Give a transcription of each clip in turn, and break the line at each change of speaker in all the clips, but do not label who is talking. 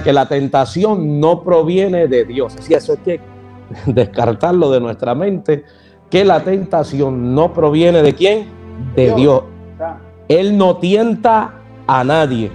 que la tentación no proviene de Dios. Y eso hay que descartarlo de nuestra mente, que la tentación no proviene de quién? De Dios. Él no tienta a nadie,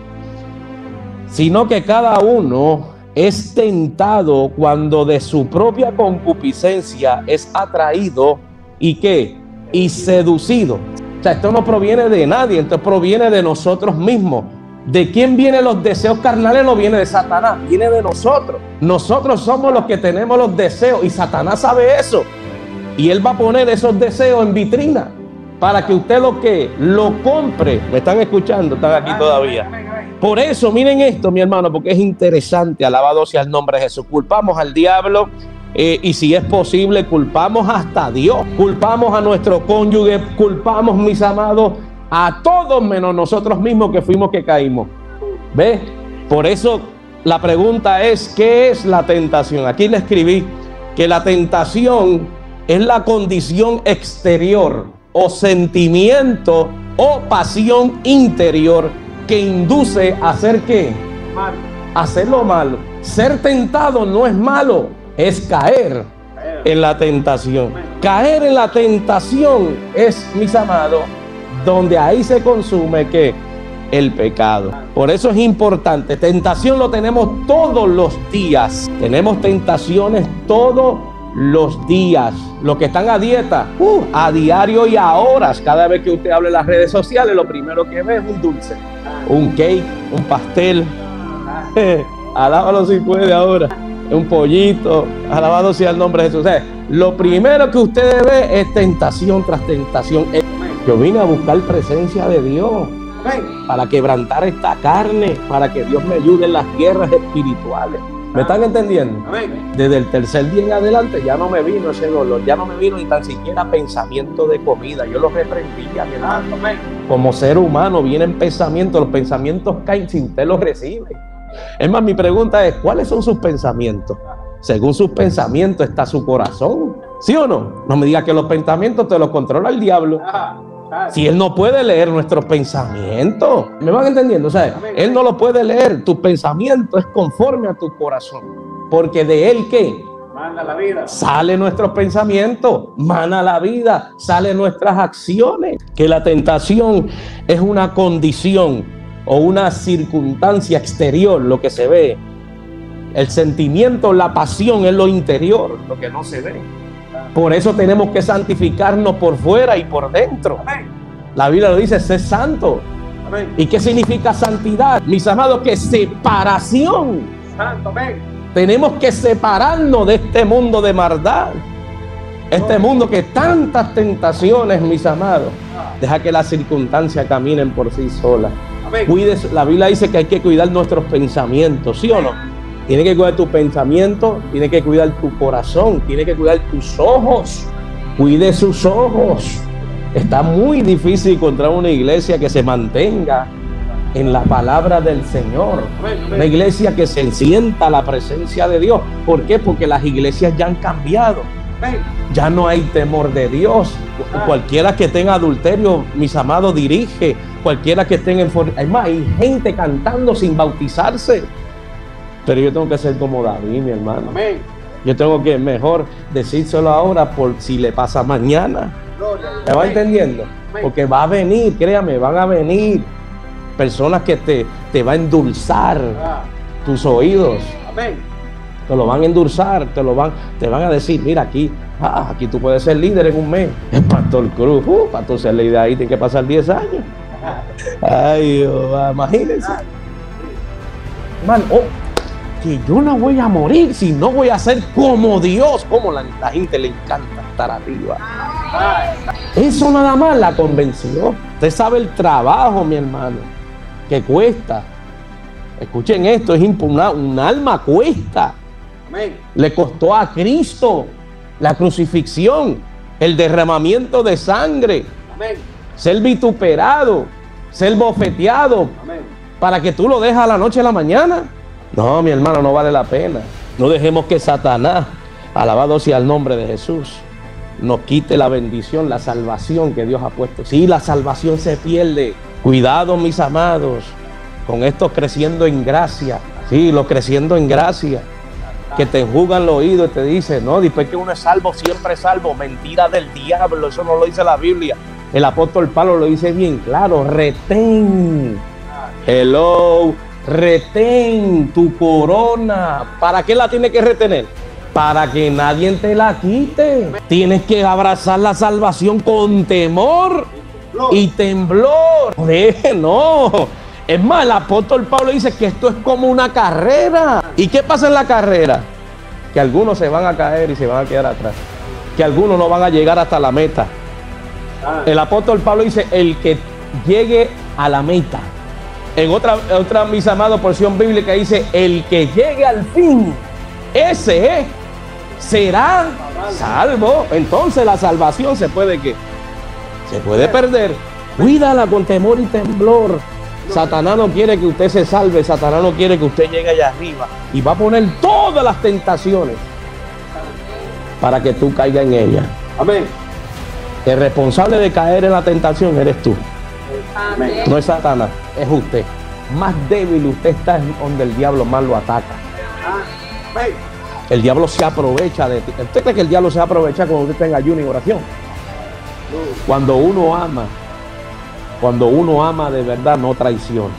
sino que cada uno es tentado cuando de su propia concupiscencia es atraído y qué? Y seducido. O sea, esto no proviene de nadie, esto proviene de nosotros mismos. ¿De quién vienen los deseos carnales? No viene de Satanás, viene de nosotros. Nosotros somos los que tenemos los deseos y Satanás sabe eso. Y él va a poner esos deseos en vitrina para que usted lo que lo compre. ¿Me están escuchando? Están aquí todavía. Por eso, miren esto, mi hermano, porque es interesante. Alabado sea el nombre de Jesús. Culpamos al diablo. Eh, y si es posible, culpamos hasta a Dios, culpamos a nuestro cónyuge, culpamos, mis amados, a todos menos nosotros mismos que fuimos que caímos. ¿Ves? Por eso la pregunta es, ¿qué es la tentación? Aquí le escribí que la tentación es la condición exterior o sentimiento o pasión interior que induce a hacer qué? Hacer lo malo. Ser tentado no es malo, es caer en la tentación. Caer en la tentación es, mis amados, donde ahí se consume que el pecado. Por eso es importante. Tentación lo tenemos todos los días. Tenemos tentaciones todos los días. Los que están a dieta, uh, a diario y a horas. Cada vez que usted hable en las redes sociales, lo primero que ve es un dulce, un cake, un pastel. Alábalo si puede ahora. Un pollito. Alabado sea el nombre de Jesús. lo primero que usted ve es tentación tras tentación. Yo vine a buscar presencia de Dios para quebrantar esta carne, para que Dios me ayude en las guerras espirituales. ¿Me están entendiendo? Desde el tercer día en adelante ya no me vino ese dolor, ya no me vino ni tan siquiera pensamiento de comida. Yo lo reprendía, hermano. Como ser humano vienen pensamientos, los pensamientos caen sin usted los recibe. Es más, mi pregunta es, ¿cuáles son sus pensamientos? Según sus pensamientos está su corazón. ¿Sí o no? No me diga que los pensamientos te los controla el diablo. Si Él no puede leer nuestros pensamientos, ¿me van entendiendo? O sea, Él no lo puede leer. Tu pensamiento es conforme a tu corazón. Porque de Él, ¿qué? Manda la vida. Sale nuestros pensamientos, mana la vida, sale nuestras acciones. Que la tentación es una condición o una circunstancia exterior, lo que se ve. El sentimiento, la pasión es lo interior, lo que no se ve. Por eso tenemos que santificarnos por fuera y por dentro. La Biblia lo dice, sé santo. ¿Y qué significa santidad? Mis amados, que separación. Tenemos que separarnos de este mundo de maldad. Este mundo que tantas tentaciones, mis amados. Deja que las circunstancias caminen por sí solas. Cuides, la Biblia dice que hay que cuidar nuestros pensamientos, ¿sí o no? Tiene que cuidar tu pensamiento, tiene que cuidar tu corazón, tiene que cuidar tus ojos. Cuide sus ojos. Está muy difícil encontrar una iglesia que se mantenga en la palabra del Señor. Una iglesia que se sienta la presencia de Dios. ¿Por qué? Porque las iglesias ya han cambiado. Ya no hay temor de Dios. Cualquiera que tenga adulterio, mis amados, dirige. Cualquiera que esté en... Hay más, hay gente cantando sin bautizarse. Pero yo tengo que ser como David, mi hermano. Yo tengo que mejor decírselo ahora por si le pasa mañana. ¿Me va entendiendo? Porque va a venir, créame, van a venir personas que te, te van a endulzar ah. tus oídos. Te lo van a endulzar, te lo van, te van a decir, mira aquí, ah, aquí tú puedes ser líder en un mes. El pastor Cruz, uh, para tú ser líder ahí tiene que pasar 10 años. Ay, imagínense. Man, oh, que yo no voy a morir, si no voy a ser como Dios, como la, gente le encanta estar arriba. Eso nada más la convenció. Usted sabe el trabajo, mi hermano, que cuesta. Escuchen esto, es una, un alma cuesta. Le costó a Cristo la crucifixión, el derramamiento de sangre, ser vituperado, ser bofeteado, para que tú lo dejes a la noche a la mañana. No, mi hermano, no vale la pena. No dejemos que Satanás, alabado sea el nombre de Jesús, nos quite la bendición, la salvación que Dios ha puesto. Sí, la salvación se pierde. Cuidado, mis amados, con esto creciendo en gracia. Sí, lo creciendo en gracia. Que te enjugan los oídos y te dicen, no, después que uno es salvo, siempre es salvo. Mentira del diablo, eso no lo dice la Biblia. El apóstol Pablo lo dice bien claro, retén. Hello, retén tu corona. ¿Para qué la tiene que retener? Para que nadie te la quite. Tienes que abrazar la salvación con temor y temblor. No. Es más, el apóstol Pablo dice que esto es como una carrera. ¿Y qué pasa en la carrera? Que algunos se van a caer y se van a quedar atrás. Que algunos no van a llegar hasta la meta. El apóstol Pablo dice, el que llegue a la meta. En otra, otra mis amados, porción bíblica dice, el que llegue al fin, ese será salvo. Entonces la salvación se puede que se puede perder. Cuídala con temor y temblor. Satanás no quiere que usted se salve, Satanás no quiere que usted llegue allá arriba y va a poner todas las tentaciones para que tú caigas en ella. Amén. El responsable de caer en la tentación eres tú. No es Satanás, es usted. Más débil usted está donde el diablo más lo ataca. El diablo se aprovecha de ti. ¿Usted cree que el diablo se aprovecha cuando usted tenga ayuno y oración? Cuando uno ama, cuando uno ama de verdad no traiciona.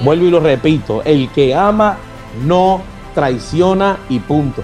Vuelvo y lo repito, el que ama no traiciona y punto.